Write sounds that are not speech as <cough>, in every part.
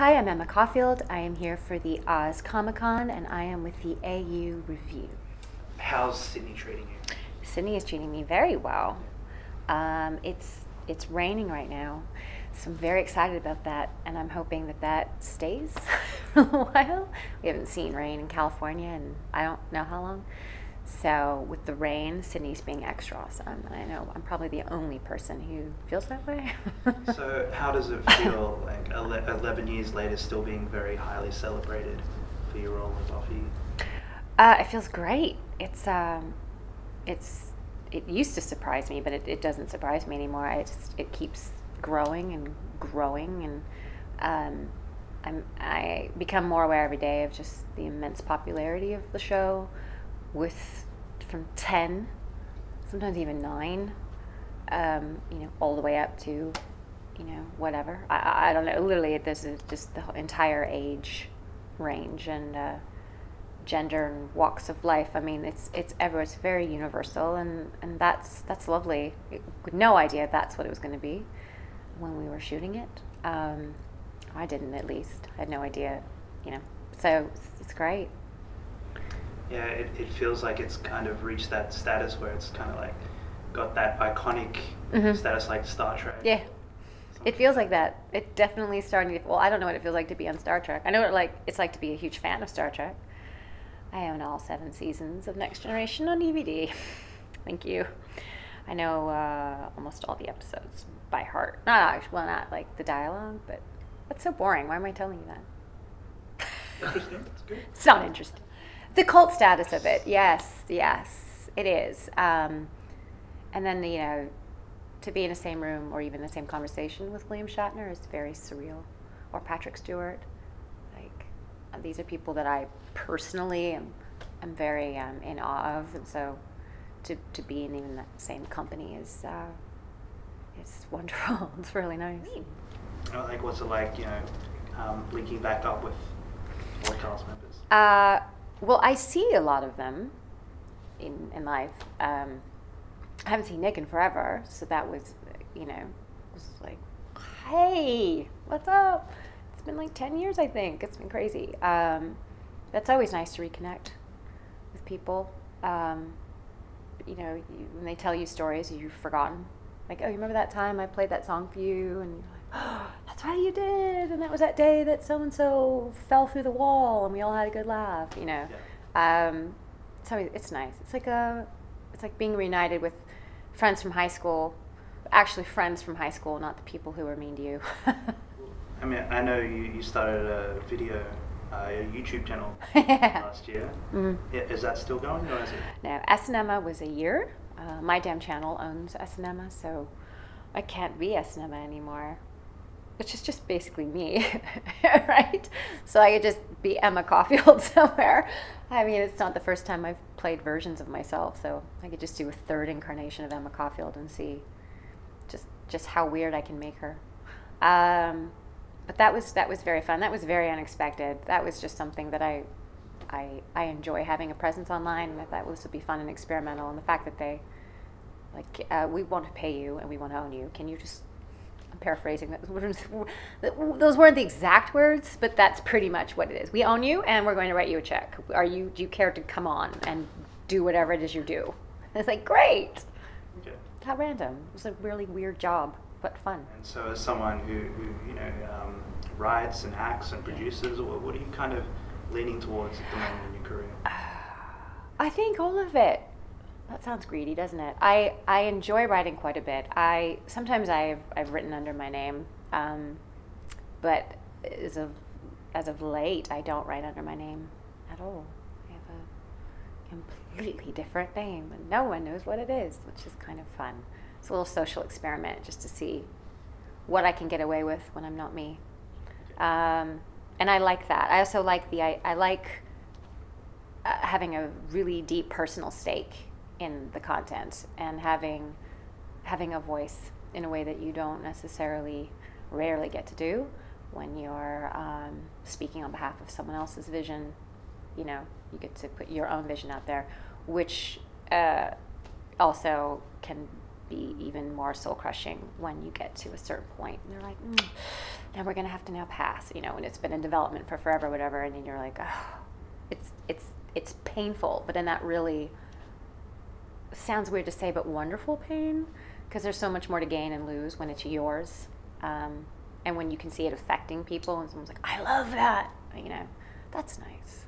Hi, I'm Emma Caulfield. I am here for the Oz Comic Con and I am with the AU Review. How's Sydney treating you? Sydney is treating me very well. Um, it's it's raining right now, so I'm very excited about that, and I'm hoping that that stays <laughs> for a while. We haven't seen rain in California, and I don't know how long. So with the rain, Sydney's being extra awesome, and I know I'm probably the only person who feels that way. <laughs> so how does it feel, like 11 years later, still being very highly celebrated for your role in Buffy? Uh, it feels great. It's um, it's it used to surprise me, but it, it doesn't surprise me anymore. I just it keeps growing and growing, and um, I'm I become more aware every day of just the immense popularity of the show, with from ten, sometimes even nine, um, you know, all the way up to, you know, whatever. I I don't know. Literally, there's just the entire age range and. Uh, gender and walks of life. I mean, it's it's ever it's very universal, and and that's that's lovely. With no idea that's what it was going to be when we were shooting it. Um, I didn't, at least. I had no idea, you know. So it's, it's great. Yeah, it, it feels like it's kind of reached that status where it's kind of like got that iconic mm-hmm. status like Star Trek. Yeah. It feels like that. It definitely starting to. Well, I don't know what it feels like to be on Star Trek. I know what like it's like to be a huge fan of Star Trek. I own all seven seasons of Next Generation on DVD. <laughs> Thank you. I know uh, almost all the episodes by heart. Not actually, well, not like the dialogue, but that's so boring. Why am I telling you that? <laughs> it's not interesting. The cult status of it, yes, yes, it is. Um, and then you know, to be in the same room or even the same conversation with William Shatner is very surreal, or Patrick Stewart. Like these are people that I personally am, am very um, in awe of, and so to, to be in even that same company is uh, it's <laughs> wonderful. it's really nice. Like, what's it like, you know, um, linking back up with cast members? Uh, well, I see a lot of them in in life. Um, I haven't seen Nick in forever, so that was, you know, was like, hey, what's up? It's been like ten years, I think. It's been crazy. Um, that's always nice to reconnect with people. Um, you know, you, when they tell you stories you've forgotten, like, oh, you remember that time I played that song for you, and you're like, <gasps> oh, that's right, you did, and that was that day that so and so fell through the wall, and we all had a good laugh. You know, yeah. um, so it's nice. It's like a, it's like being reunited with friends from high school, actually friends from high school, not the people who were mean to you. <laughs> I mean, I know you, you started a video uh, YouTube channel <laughs> last year. Mm. Yeah, is that still going or is it? No, S-Cinema was a year. Uh, my damn channel owns S-Cinema, so I can't be S-Cinema anymore. Which is just basically me, <laughs> right? So I could just be Emma Caulfield <laughs> somewhere. I mean, it's not the first time I've played versions of myself, so I could just do a third incarnation of Emma Caulfield and see just just how weird I can make her. Um, but that was that was very fun. That was very unexpected. That was just something that I I I enjoy having a presence online. And I thought this would be fun and experimental. And the fact that they like uh, we want to pay you and we want to own you. Can you just I'm paraphrasing that those weren't the exact words, but that's pretty much what it is. We own you and we're going to write you a check. Are you do you care to come on and do whatever it is you do? And it's like great. Okay. How random. It was a really weird job but fun. And so, as someone who, who you know um, writes and acts and produces, what, what are you kind of leaning towards at the moment in your career? <sighs> I think all of it. That sounds greedy, doesn't it? I, I enjoy writing quite a bit. I sometimes I've I've written under my name, um, but as of as of late, I don't write under my name at all. I have a completely different name, and no one knows what it is, which is kind of fun it's a little social experiment just to see what I can get away with when I'm not me. Um, and I like that. I also like the I, I like uh, having a really deep personal stake in the content and having having a voice in a way that you don't necessarily rarely get to do when you're um, speaking on behalf of someone else's vision. You know, you get to put your own vision out there, which uh, also can be even more soul crushing when you get to a certain point and they're like mm, and we're going to have to now pass you know and it's been in development for forever whatever and then you're like oh it's it's it's painful but in that really sounds weird to say but wonderful pain because there's so much more to gain and lose when it's yours um, and when you can see it affecting people and someone's like i love that you know that's nice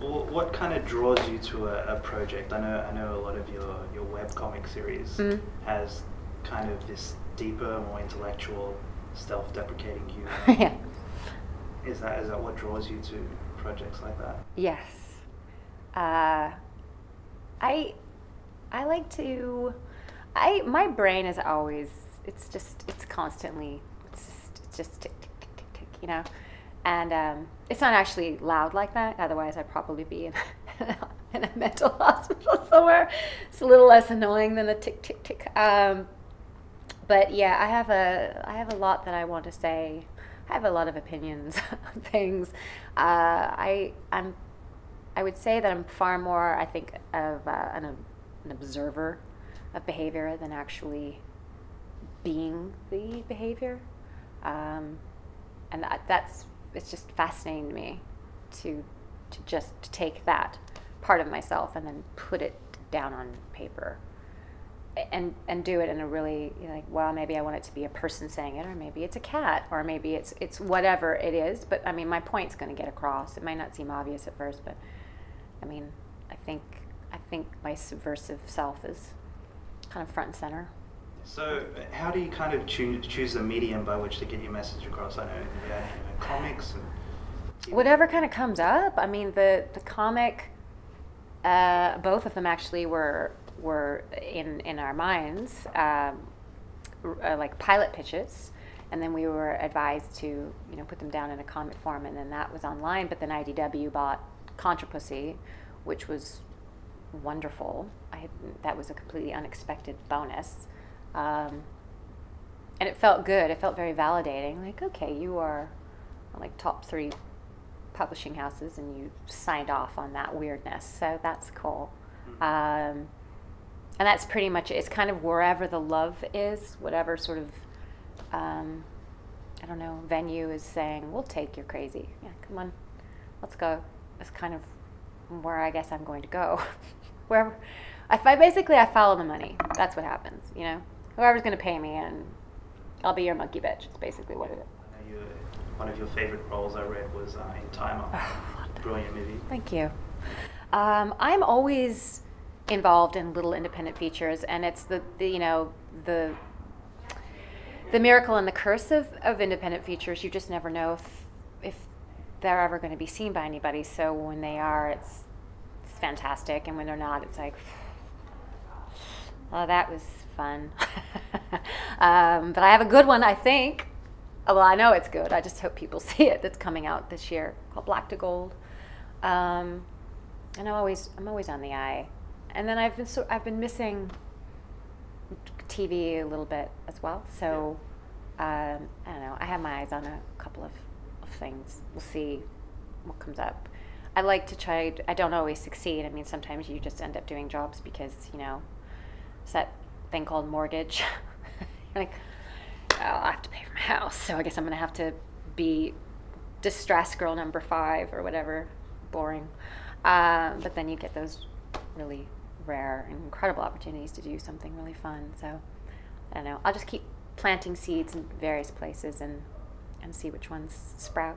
well, what kind of draws you to a, a, project? I know I know a lot of your, your web comic series mm. has kind of this deeper, more intellectual, self-deprecating humor. <laughs> yeah. Is that is that what draws you to projects like that? Yes. Uh, I I like to. I my brain is always. It's just. It's constantly. It's just. It's just tick tick tick tick tick. You know and um, it's not actually loud like that. Otherwise, I'd probably be in, <laughs> in a mental <laughs> hospital somewhere. It's a little less annoying than the tick tick tick. Um, but yeah, I have a I have a lot that I want to say. I have a lot of opinions <laughs> on things. Uh, I I'm I would say that I'm far more I think of uh, an an observer of behavior than actually being the behavior. Um, and that, that's it's just fascinating to me to to just take that part of myself and then put it down on paper. And and do it in a really you know, like well maybe I want it to be a person saying it or maybe it's a cat or maybe it's it's whatever it is. But I mean my point's going to get across. It might not seem obvious at first but I mean I think I think my subversive self is kind of front and center so, how do you kind of choose, choose the medium by which to get your message across? I know yeah, comics and whatever kind of comes up. I mean, the the comic, uh, both of them actually were were in in our minds, um, uh, like pilot pitches, and then we were advised to you know put them down in a comic form, and then that was online. But then IDW bought Contropussy, which was wonderful. I that was a completely unexpected bonus. Um, and it felt good. It felt very validating. Like, okay, you are like top three publishing houses, and you signed off on that weirdness. So that's cool. Hmm. Um, and that's pretty much it. It's kind of wherever the love is, whatever sort of, um, I don't know, venue is saying, we'll take your crazy. Yeah, come on, let's go. It's kind of where I guess I'm going to go. <laughs> Wherever, if I basically I follow the money. That's what happens, you know whoever's going to pay me, and I'll be your monkey bitch. It's basically what it is. You, one of your favorite roles I read was uh, in Timer. Oh, Brilliant movie. Thank you. Um, I'm always involved in little independent features, and it's the, the you know the the miracle and the curse of, of independent features. You just never know if if they're ever going to be seen by anybody. So when they are, it's it's fantastic, and when they're not, it's like, oh, that was fun. <laughs> um, but I have a good one, I think. Well, I know it's good. I just hope people <laughs> see it. That's coming out this year called Black to Gold. Um, and I'm always I'm always on the eye. And then I've been so I've been missing TV a little bit as well. So um, I don't know. I have my eyes on a couple of, of things. We'll see what comes up. I like to try. I don't always succeed. I mean, sometimes you just end up doing jobs because you know, it's that thing called mortgage. <laughs> like, oh, I have to pay for my house, so I guess I'm gonna have to be distress girl number five or whatever. Boring. Um, but then you get those really rare and incredible opportunities to do something really fun. So I don't know. I'll just keep planting seeds in various places and and see which ones sprout.